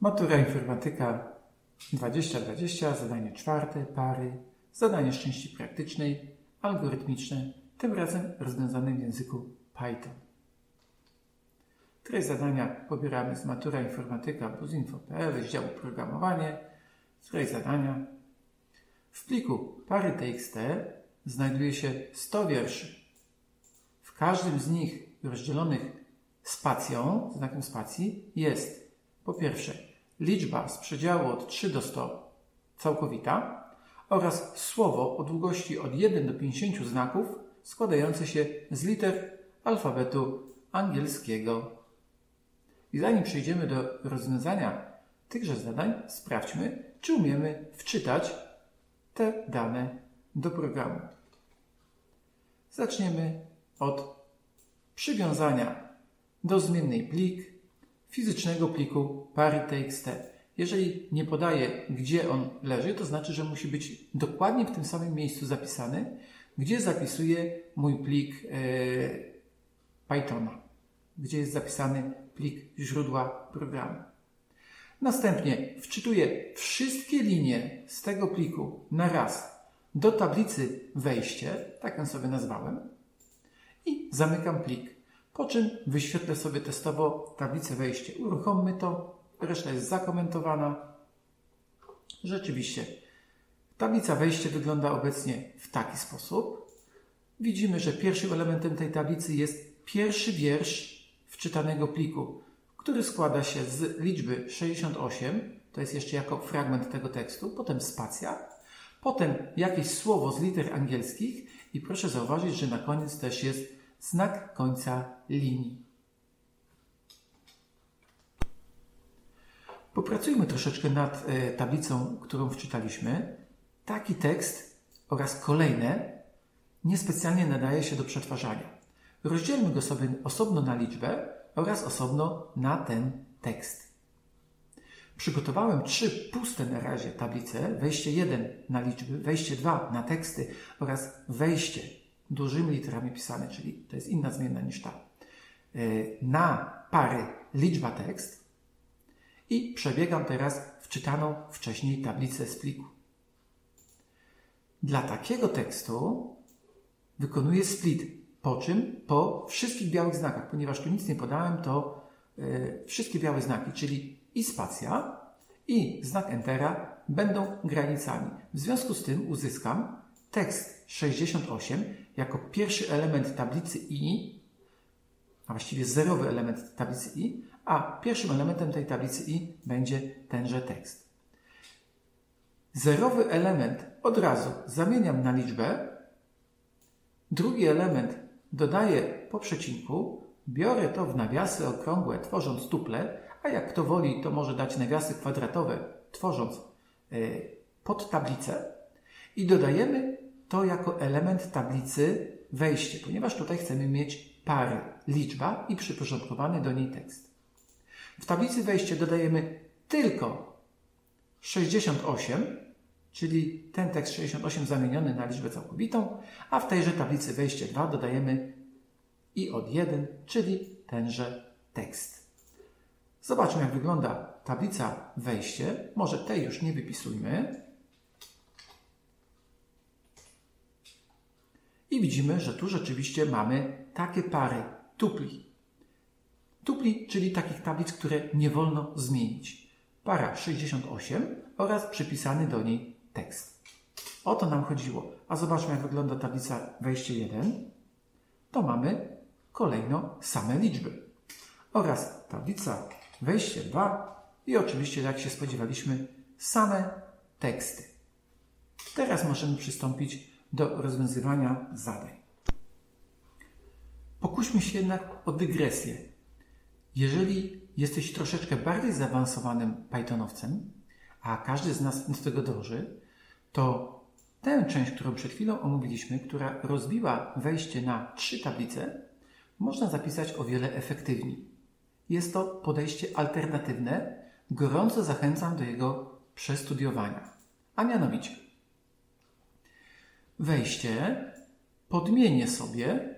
Matura Informatyka 2020, zadanie czwarte, pary, zadanie części praktycznej, algorytmiczne, tym razem rozwiązane w języku Python. Treść zadania pobieramy z Matura Informatyka buzinfo.pl z działu programowanie. Treść zadania. W pliku pary TXT znajduje się 100 wierszy. W każdym z nich rozdzielonych spacją, znakiem spacji, jest po pierwsze liczba z przedziału od 3 do 100 całkowita oraz słowo o długości od 1 do 50 znaków składające się z liter alfabetu angielskiego. I zanim przejdziemy do rozwiązania tychże zadań, sprawdźmy, czy umiemy wczytać te dane do programu. Zaczniemy od przywiązania do zmiennej plik fizycznego pliku pary txt. Jeżeli nie podaję, gdzie on leży, to znaczy, że musi być dokładnie w tym samym miejscu zapisany, gdzie zapisuję mój plik e, Pythona, gdzie jest zapisany plik źródła programu. Następnie wczytuję wszystkie linie z tego pliku na raz do tablicy wejście, tak ją sobie nazwałem, i zamykam plik. Po czym wyświetlę sobie testowo tablicę wejście. Uruchommy to, reszta jest zakomentowana. Rzeczywiście, tablica wejście wygląda obecnie w taki sposób. Widzimy, że pierwszym elementem tej tablicy jest pierwszy wiersz wczytanego pliku, który składa się z liczby 68, to jest jeszcze jako fragment tego tekstu, potem spacja, potem jakieś słowo z liter angielskich i proszę zauważyć, że na koniec też jest znak końca linii. Popracujmy troszeczkę nad e, tablicą, którą wczytaliśmy. Taki tekst oraz kolejne niespecjalnie nadaje się do przetwarzania. Rozdzielmy go sobie osobno na liczbę oraz osobno na ten tekst. Przygotowałem trzy puste na razie tablice, wejście 1 na liczby, wejście 2 na teksty oraz wejście dużymi literami pisane, czyli to jest inna zmienna niż ta, e, na pary liczba tekst i przebiegam teraz wczytaną wcześniej tablicę z pliku. Dla takiego tekstu wykonuję split, po czym po wszystkich białych znakach, ponieważ tu nic nie podałem, to yy, wszystkie białe znaki, czyli i spacja, i znak Entera będą granicami. W związku z tym uzyskam tekst 68 jako pierwszy element tablicy i, a właściwie zerowy element tablicy i, a pierwszym elementem tej tablicy i będzie tenże tekst. Zerowy element od razu zamieniam na liczbę, drugi element dodaję po przecinku, biorę to w nawiasy okrągłe, tworząc tuple, a jak kto woli, to może dać nawiasy kwadratowe, tworząc y, pod tablicę i dodajemy to jako element tablicy wejście, ponieważ tutaj chcemy mieć pary liczba i przyporządkowany do niej tekst. W tablicy wejście dodajemy tylko 68, czyli ten tekst 68 zamieniony na liczbę całkowitą, a w tejże tablicy wejście 2 dodajemy i od 1, czyli tenże tekst. Zobaczmy, jak wygląda tablica wejście. Może tej już nie wypisujmy. I widzimy, że tu rzeczywiście mamy takie pary tupli. Tupli, czyli takich tablic, które nie wolno zmienić. Para 68 oraz przypisany do niej tekst. O to nam chodziło. A zobaczmy, jak wygląda tablica wejście 1. To mamy kolejno same liczby. Oraz tablica wejście 2 i oczywiście, jak się spodziewaliśmy, same teksty. Teraz możemy przystąpić do rozwiązywania zadań. Pokuśmy się jednak o dygresję. Jeżeli jesteś troszeczkę bardziej zaawansowanym Pythonowcem, a każdy z nas do tego dąży, to tę część, którą przed chwilą omówiliśmy, która rozbiła wejście na trzy tablice, można zapisać o wiele efektywniej. Jest to podejście alternatywne, gorąco zachęcam do jego przestudiowania. A mianowicie, wejście podmienię sobie,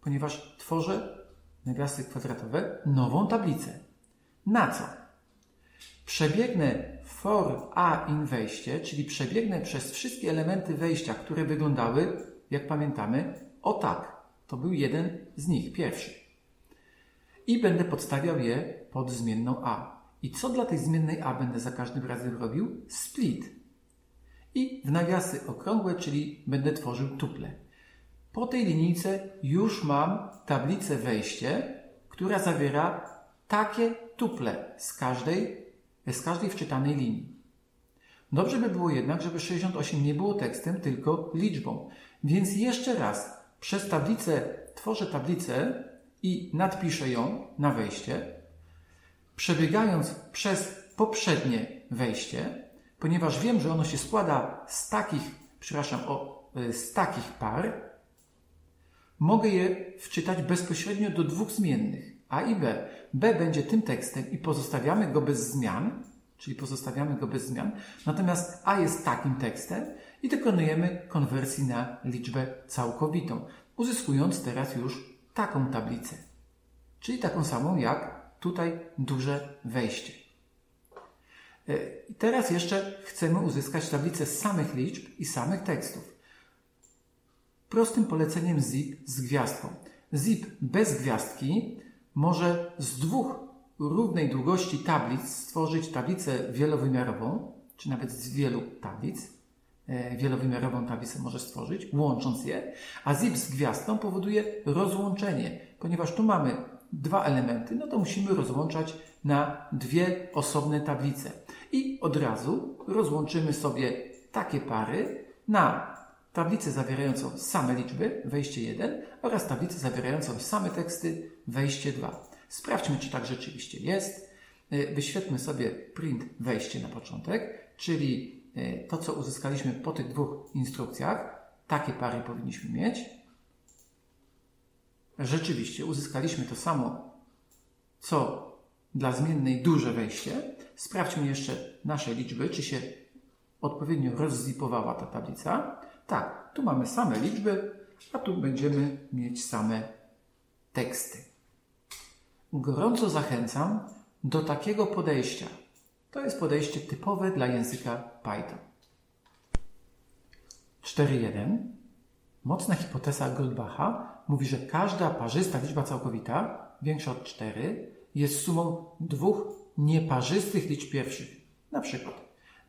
ponieważ tworzę nawiasy kwadratowe, nową tablicę. Na co? Przebiegnę for a in wejście, czyli przebiegnę przez wszystkie elementy wejścia, które wyglądały, jak pamiętamy, o tak. To był jeden z nich, pierwszy. I będę podstawiał je pod zmienną a. I co dla tej zmiennej a będę za każdym razem robił? Split. I w nawiasy okrągłe, czyli będę tworzył tuple. Po tej linijce już mam tablicę wejście, która zawiera takie tuple z każdej, z każdej wczytanej linii. Dobrze by było jednak, żeby 68 nie było tekstem, tylko liczbą. Więc jeszcze raz przez tablicę tworzę tablicę i nadpiszę ją na wejście, przebiegając przez poprzednie wejście, ponieważ wiem, że ono się składa z takich, przepraszam, o, z takich par, mogę je wczytać bezpośrednio do dwóch zmiennych, A i B. B będzie tym tekstem i pozostawiamy go bez zmian, czyli pozostawiamy go bez zmian, natomiast A jest takim tekstem i dokonujemy konwersji na liczbę całkowitą, uzyskując teraz już taką tablicę, czyli taką samą jak tutaj duże wejście. E, teraz jeszcze chcemy uzyskać tablicę samych liczb i samych tekstów prostym poleceniem zip z gwiazdką. Zip bez gwiazdki może z dwóch równej długości tablic stworzyć tablicę wielowymiarową, czy nawet z wielu tablic. E, wielowymiarową tablicę może stworzyć, łącząc je, a zip z gwiazdką powoduje rozłączenie. Ponieważ tu mamy dwa elementy, no to musimy rozłączać na dwie osobne tablice. Od razu rozłączymy sobie takie pary na tablicę zawierającą same liczby, wejście 1 oraz tablicę zawierającą same teksty, wejście 2. Sprawdźmy, czy tak rzeczywiście jest. E, wyświetlmy sobie print wejście na początek, czyli e, to, co uzyskaliśmy po tych dwóch instrukcjach. Takie pary powinniśmy mieć. Rzeczywiście uzyskaliśmy to samo, co dla zmiennej duże wejście. Sprawdźmy jeszcze nasze liczby, czy się odpowiednio rozzipowała ta tablica. Tak, tu mamy same liczby, a tu będziemy mieć same teksty. Gorąco zachęcam do takiego podejścia. To jest podejście typowe dla języka Python. 4.1. Mocna hipoteza Goldbacha mówi, że każda parzysta liczba całkowita, większa od 4, jest sumą dwóch nieparzystych liczb pierwszych. Na przykład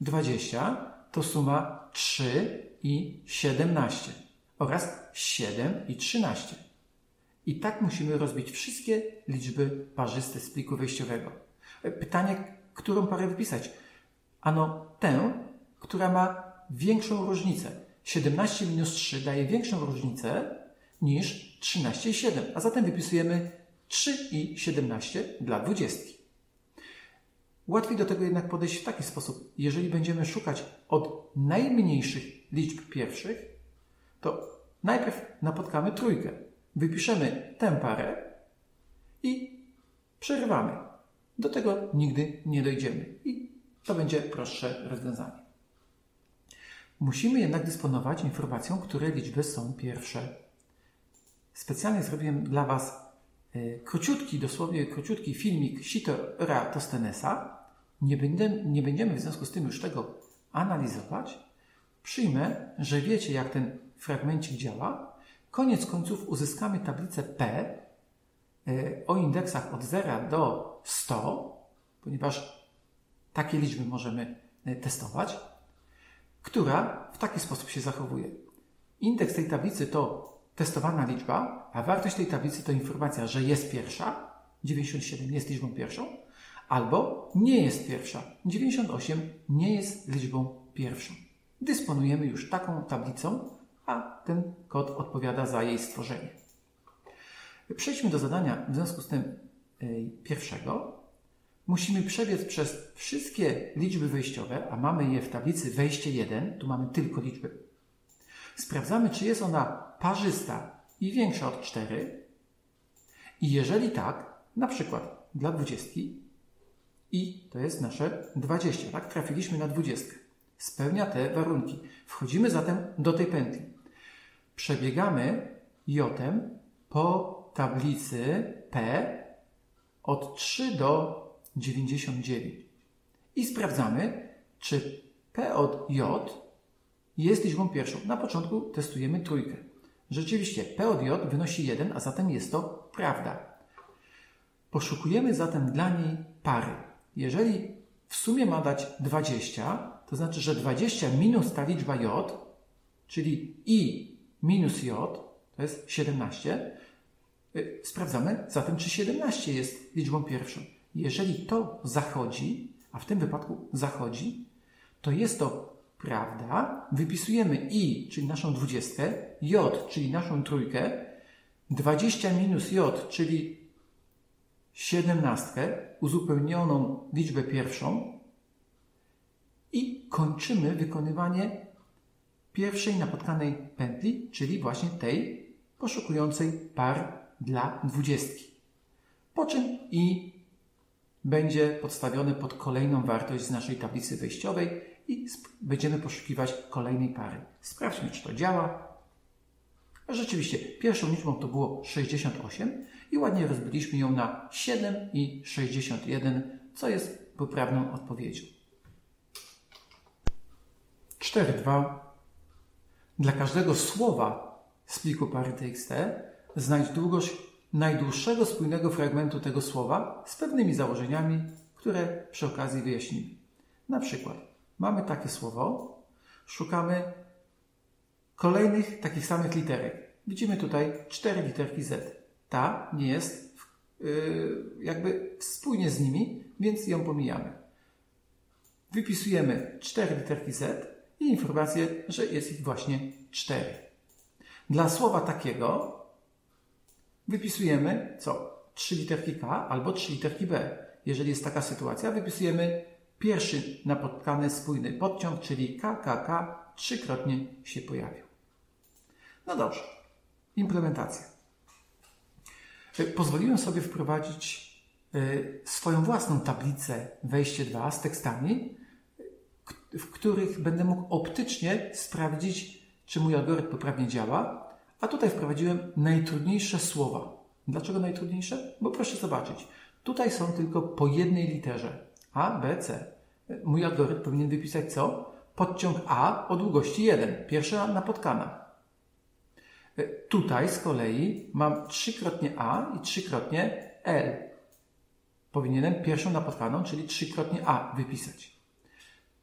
20 to suma 3 i 17 oraz 7 i 13. I tak musimy rozbić wszystkie liczby parzyste z pliku wejściowego. Pytanie, którą parę wypisać? Ano tę, która ma większą różnicę. 17 minus 3 daje większą różnicę niż 13 i 7, a zatem wypisujemy 3 i 17 dla 20. Łatwiej do tego jednak podejść w taki sposób. Jeżeli będziemy szukać od najmniejszych liczb pierwszych, to najpierw napotkamy trójkę. Wypiszemy tę parę i przerywamy. Do tego nigdy nie dojdziemy. I to będzie prostsze rozwiązanie. Musimy jednak dysponować informacją, które liczby są pierwsze. Specjalnie zrobiłem dla Was króciutki, dosłownie króciutki filmik Sitora Tostenesa. Nie, będę, nie będziemy w związku z tym już tego analizować. Przyjmę, że wiecie, jak ten fragmencik działa. Koniec końców uzyskamy tablicę P e, o indeksach od 0 do 100, ponieważ takie liczby możemy e, testować, która w taki sposób się zachowuje. Indeks tej tablicy to testowana liczba, a wartość tej tablicy to informacja, że jest pierwsza, 97 jest liczbą pierwszą, albo nie jest pierwsza, 98 nie jest liczbą pierwszą. Dysponujemy już taką tablicą, a ten kod odpowiada za jej stworzenie. Przejdźmy do zadania w związku z tym yy, pierwszego. Musimy przebiec przez wszystkie liczby wejściowe, a mamy je w tablicy wejście 1, tu mamy tylko liczby Sprawdzamy, czy jest ona parzysta i większa od 4. I jeżeli tak, na przykład dla 20 i to jest nasze 20, tak? Trafiliśmy na 20. Spełnia te warunki. Wchodzimy zatem do tej pętli. Przebiegamy jotem po tablicy P od 3 do 99. I sprawdzamy, czy P od J jest liczbą pierwszą. Na początku testujemy trójkę. Rzeczywiście P od J wynosi 1, a zatem jest to prawda. Poszukujemy zatem dla niej pary. Jeżeli w sumie ma dać 20, to znaczy, że 20 minus ta liczba J, czyli I minus J, to jest 17, y, sprawdzamy zatem, czy 17 jest liczbą pierwszą. Jeżeli to zachodzi, a w tym wypadku zachodzi, to jest to prawda. Wypisujemy i, czyli naszą dwudziestkę, j, czyli naszą trójkę, 20 minus j, czyli siedemnastkę, uzupełnioną liczbę pierwszą i kończymy wykonywanie pierwszej napotkanej pętli, czyli właśnie tej poszukującej par dla dwudziestki. Po czym i będzie podstawione pod kolejną wartość z naszej tablicy wejściowej i będziemy poszukiwać kolejnej pary. Sprawdźmy, czy to działa. Rzeczywiście, pierwszą liczbą to było 68 i ładnie rozbiliśmy ją na 7 i 61, co jest poprawną odpowiedzią. 4.2. Dla każdego słowa z pliku pary txt znajdź długość najdłuższego spójnego fragmentu tego słowa z pewnymi założeniami, które przy okazji wyjaśnimy. Na przykład mamy takie słowo, szukamy kolejnych takich samych literek. Widzimy tutaj cztery literki Z. Ta nie jest yy, jakby spójnie z nimi, więc ją pomijamy. Wypisujemy cztery literki Z i informację, że jest ich właśnie cztery. Dla słowa takiego wypisujemy co? Trzy literki K albo trzy literki B. Jeżeli jest taka sytuacja, wypisujemy pierwszy napotkany spójny podciąg, czyli KKK trzykrotnie się pojawił. No dobrze. Implementacja. E, pozwoliłem sobie wprowadzić e, swoją własną tablicę wejście 2 z tekstami, w których będę mógł optycznie sprawdzić, czy mój algorytm poprawnie działa, a tutaj wprowadziłem najtrudniejsze słowa. Dlaczego najtrudniejsze? Bo proszę zobaczyć, tutaj są tylko po jednej literze A, B, C. Mój algorytm powinien wypisać co? Podciąg A o długości 1, pierwsza napotkana. Tutaj z kolei mam trzykrotnie A i trzykrotnie L. Powinienem pierwszą napotkaną, czyli trzykrotnie A wypisać.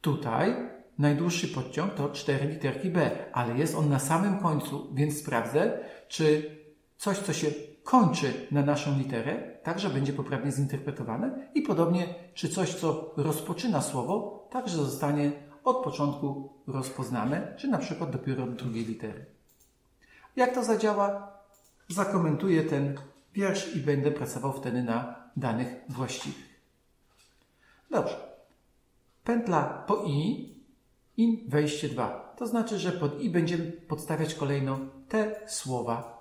Tutaj najdłuższy podciąg to cztery literki B, ale jest on na samym końcu, więc sprawdzę, czy coś, co się kończy na naszą literę, także będzie poprawnie zinterpretowane i podobnie, czy coś, co rozpoczyna słowo, także zostanie od początku rozpoznane, czy na przykład dopiero od drugiej litery. Jak to zadziała? Zakomentuję ten wiersz i będę pracował wtedy na danych właściwych. Dobrze. Pętla po i, i wejście 2. To znaczy, że pod i będziemy podstawiać kolejno te słowa.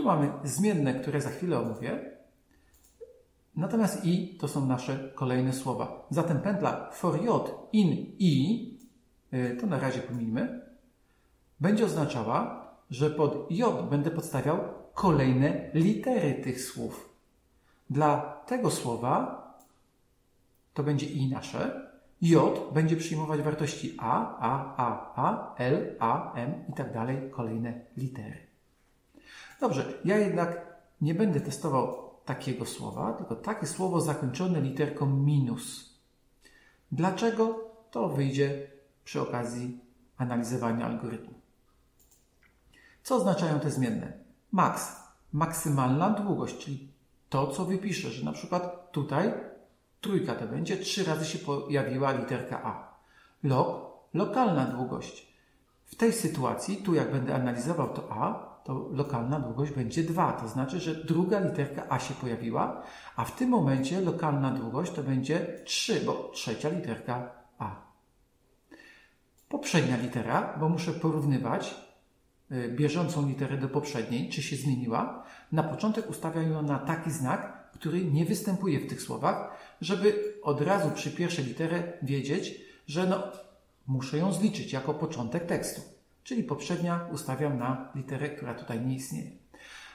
Tu mamy zmienne, które za chwilę omówię. Natomiast i to są nasze kolejne słowa. Zatem pętla for j in i, y, to na razie pomijmy, będzie oznaczała, że pod j będę podstawiał kolejne litery tych słów. Dla tego słowa to będzie i nasze. J będzie przyjmować wartości A, A, A, A, L, A, M i tak dalej, kolejne litery. Dobrze, ja jednak nie będę testował takiego słowa, tylko takie słowo zakończone literką minus. Dlaczego? To wyjdzie przy okazji analizowania algorytmu. Co oznaczają te zmienne? Max, maksymalna długość, czyli to, co wypiszę, że na przykład tutaj trójka to będzie, trzy razy się pojawiła literka A. Log, lokalna długość. W tej sytuacji, tu jak będę analizował to A, to lokalna długość będzie 2. To znaczy, że druga literka A się pojawiła, a w tym momencie lokalna długość to będzie 3, bo trzecia literka A. Poprzednia litera, bo muszę porównywać y, bieżącą literę do poprzedniej, czy się zmieniła. Na początek ustawiam ją na taki znak, który nie występuje w tych słowach, żeby od razu przy pierwszej literze wiedzieć, że no, muszę ją zliczyć jako początek tekstu. Czyli poprzednia ustawiam na literę, która tutaj nie istnieje.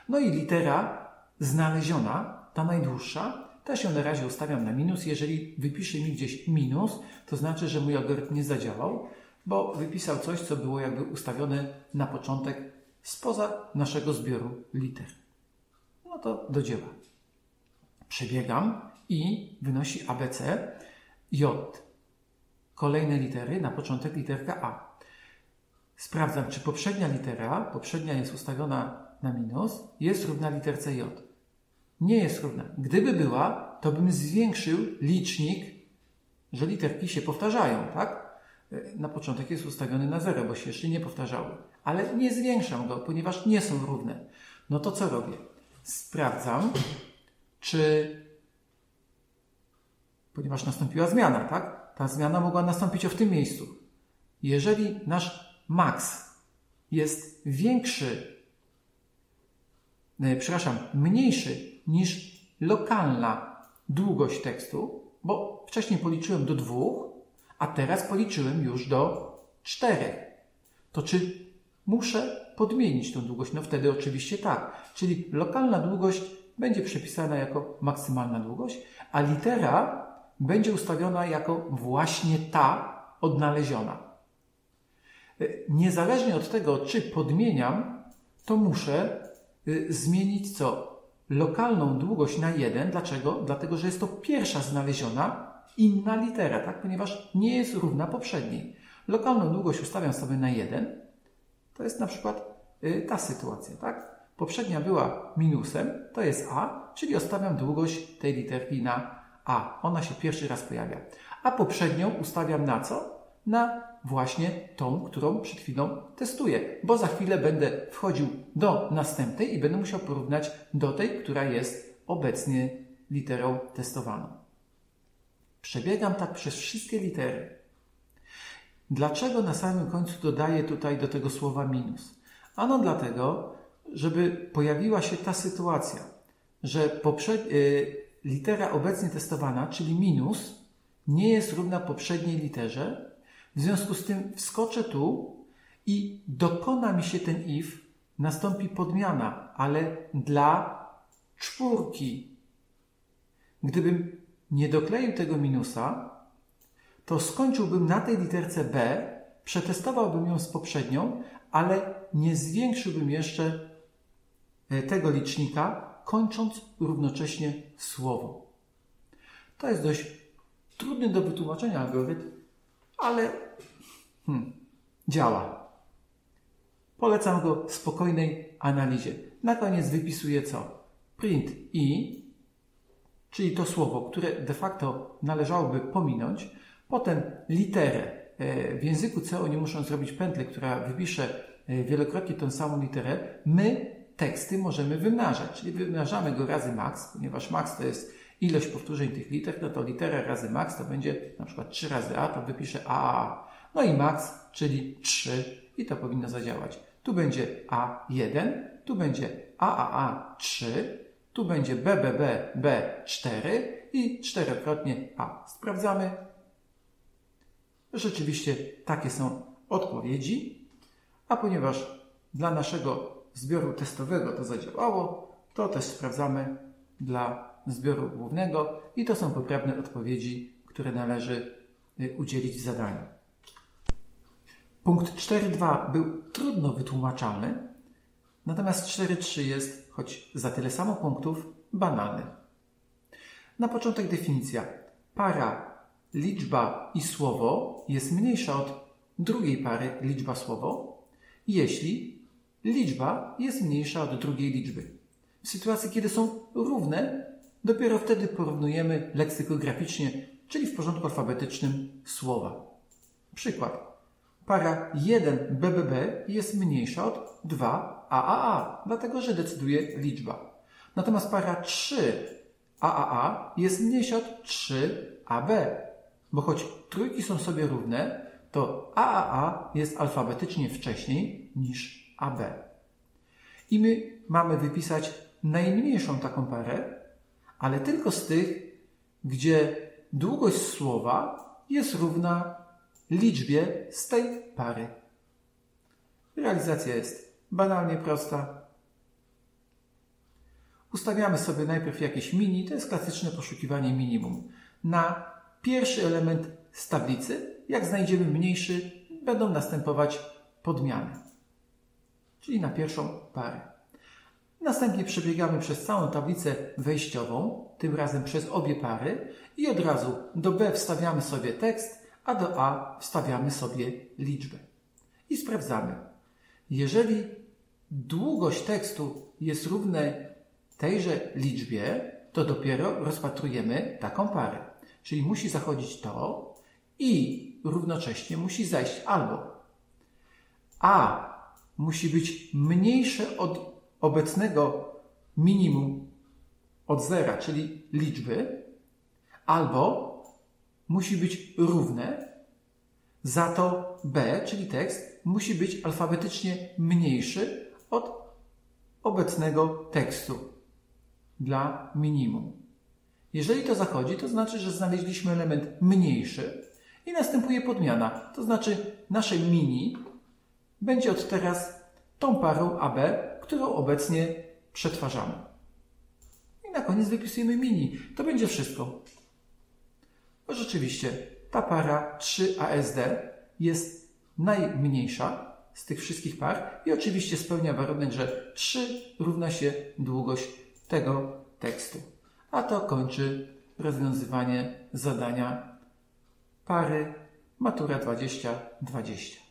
No i litera znaleziona, ta najdłuższa, Też ją na razie ustawiam na minus. Jeżeli wypisze mi gdzieś minus, to znaczy, że mój algorytm nie zadziałał, bo wypisał coś, co było jakby ustawione na początek spoza naszego zbioru liter. No to do dzieła. Przebiegam i wynosi ABC, J. Kolejne litery, na początek literka A. Sprawdzam, czy poprzednia litera, poprzednia jest ustawiona na minus, jest równa literce J. Nie jest równa. Gdyby była, to bym zwiększył licznik, że literki się powtarzają, tak? Na początek jest ustawiony na 0, bo się jeszcze nie powtarzały. Ale nie zwiększam go, ponieważ nie są równe. No to co robię? Sprawdzam, czy ponieważ nastąpiła zmiana, tak? Ta zmiana mogła nastąpić w tym miejscu. Jeżeli nasz max jest większy, e, przepraszam, mniejszy niż lokalna długość tekstu, bo wcześniej policzyłem do dwóch, a teraz policzyłem już do czterech, to czy muszę podmienić tą długość? No wtedy oczywiście tak. Czyli lokalna długość będzie przepisana jako maksymalna długość, a litera będzie ustawiona jako właśnie ta odnaleziona. Niezależnie od tego, czy podmieniam, to muszę y, zmienić co? Lokalną długość na 1. Dlaczego? Dlatego, że jest to pierwsza znaleziona inna litera, tak? ponieważ nie jest równa poprzedniej. Lokalną długość ustawiam sobie na 1. To jest na przykład y, ta sytuacja. Tak? Poprzednia była minusem, to jest a, czyli ustawiam długość tej literki na a. Ona się pierwszy raz pojawia. A poprzednią ustawiam na co? Na właśnie tą, którą przed chwilą testuję, bo za chwilę będę wchodził do następnej i będę musiał porównać do tej, która jest obecnie literą testowaną. Przebiegam tak przez wszystkie litery. Dlaczego na samym końcu dodaję tutaj do tego słowa minus? Ano dlatego, żeby pojawiła się ta sytuacja, że poprzed... Yy, litera obecnie testowana, czyli minus, nie jest równa poprzedniej literze. W związku z tym wskoczę tu i dokona mi się ten if, nastąpi podmiana, ale dla czwórki. Gdybym nie dokleił tego minusa, to skończyłbym na tej literce B, przetestowałbym ją z poprzednią, ale nie zwiększyłbym jeszcze e, tego licznika, kończąc równocześnie słowo. To jest dość trudny do wytłumaczenia algorytm, ale hmm, działa. Polecam go spokojnej analizie. Na koniec wypisuję co? Print i, czyli to słowo, które de facto należałoby pominąć, potem literę. E, w języku C oni muszą zrobić pętlę, która wypisze e, wielokrotnie tę samą literę. My teksty możemy wymnażać, czyli wymnażamy go razy max, ponieważ max to jest ilość powtórzeń tych liter, no to litera razy max to będzie na przykład 3 razy a, to wypiszę a. No i max, czyli 3 i to powinno zadziałać. Tu będzie a1, tu będzie aaa3, tu będzie bbbb4 i czterokrotnie a. Sprawdzamy. Rzeczywiście takie są odpowiedzi, a ponieważ dla naszego zbioru testowego to zadziałało, to też sprawdzamy dla zbioru głównego i to są poprawne odpowiedzi, które należy y, udzielić w zadaniu. Punkt 4.2 był trudno wytłumaczalny, natomiast 4.3 jest, choć za tyle samo punktów, banalny. Na początek definicja. Para liczba i słowo jest mniejsza od drugiej pary liczba słowo, jeśli liczba jest mniejsza od drugiej liczby. W sytuacji, kiedy są równe, dopiero wtedy porównujemy leksykograficznie, czyli w porządku alfabetycznym słowa. Przykład. Para 1 BBB jest mniejsza od 2 AAA, dlatego że decyduje liczba. Natomiast para 3 AAA jest mniejsza od 3 AB, bo choć trójki są sobie równe, to AAA jest alfabetycznie wcześniej niż AB. I my mamy wypisać najmniejszą taką parę, ale tylko z tych, gdzie długość słowa jest równa liczbie z tej pary. Realizacja jest banalnie prosta. Ustawiamy sobie najpierw jakieś mini, to jest klasyczne poszukiwanie minimum. Na pierwszy element z tablicy, jak znajdziemy mniejszy, będą następować podmiany, czyli na pierwszą parę. Następnie przebiegamy przez całą tablicę wejściową, tym razem przez obie pary i od razu do B wstawiamy sobie tekst, a do A wstawiamy sobie liczbę. I sprawdzamy. Jeżeli długość tekstu jest równa tejże liczbie, to dopiero rozpatrujemy taką parę. Czyli musi zachodzić to i równocześnie musi zajść albo A musi być mniejsze od obecnego minimum od zera, czyli liczby, albo musi być równe, za to B, czyli tekst, musi być alfabetycznie mniejszy od obecnego tekstu dla minimum. Jeżeli to zachodzi, to znaczy, że znaleźliśmy element mniejszy i następuje podmiana. To znaczy, nasze mini będzie od teraz tą parą AB, którą obecnie przetwarzamy. I na koniec wypisujemy mini. To będzie wszystko. Bo rzeczywiście ta para 3ASD jest najmniejsza z tych wszystkich par i oczywiście spełnia warunek, że 3 równa się długość tego tekstu. A to kończy rozwiązywanie zadania pary Matura 2020.